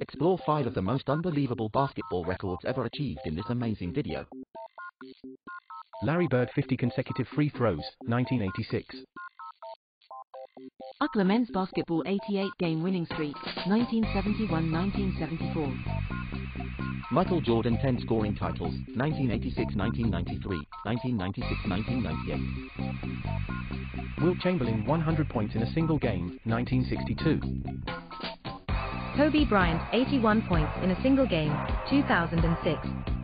Explore 5 of the most unbelievable basketball records ever achieved in this amazing video. Larry Bird 50 consecutive free throws, 1986. UCLA men's basketball 88 game winning streak, 1971-1974. Michael Jordan 10 scoring titles, 1986-1993, 1996-1998. Wilt Chamberlain 100 points in a single game, 1962. Kobe Bryant 81 points in a single game, 2006.